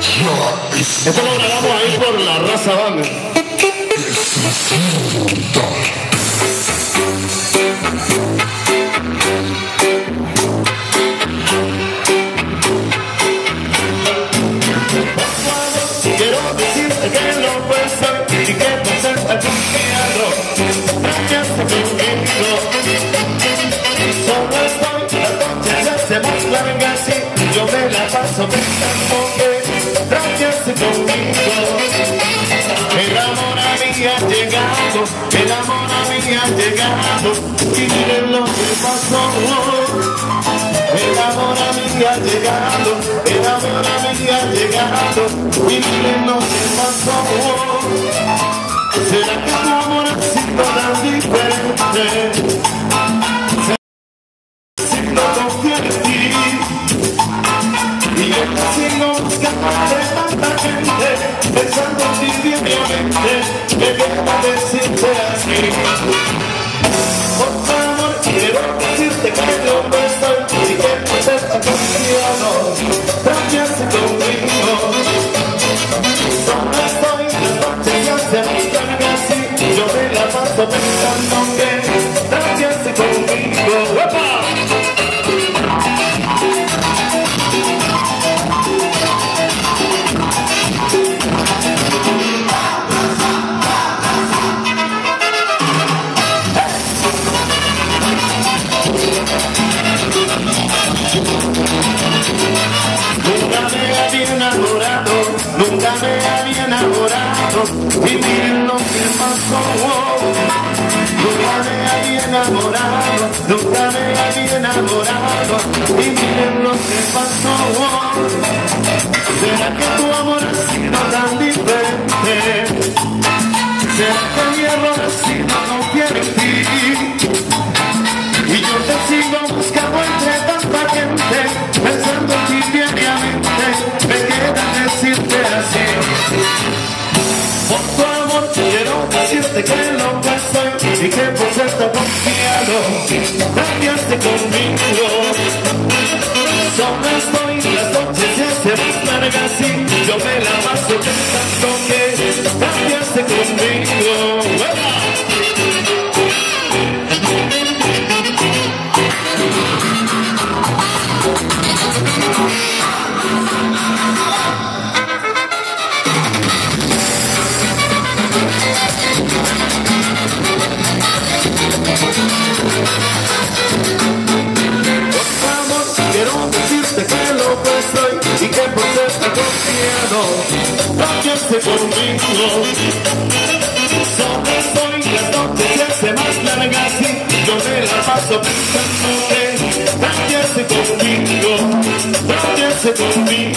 Esto lo grabamos ahí por la raza banda. El amor a mí ha llegado, el amor a mí ha llegado, y miren lo que pasó. El amor a mí ha llegado, el amor a mí ha llegado, y miren lo que pasó. ¿Será que tu amor ha sido tan diferente? Bebé, a ver si te das Por favor, quiero me había enamorado y miren lo que pasó. Nunca me había enamorado, nunca me había enamorado y miren lo que pasó. ¿Será que tu amor decirte que lo soy y que por ser tan confiado, cambiaste conmigo. Estoy las noches ya se más largas y yo me la paso pensando que confiado, cambiaste conmigo. Solo estoy las noches se hace más largas y yo me la paso pensando que cambiaste conmigo, cambiaste conmigo.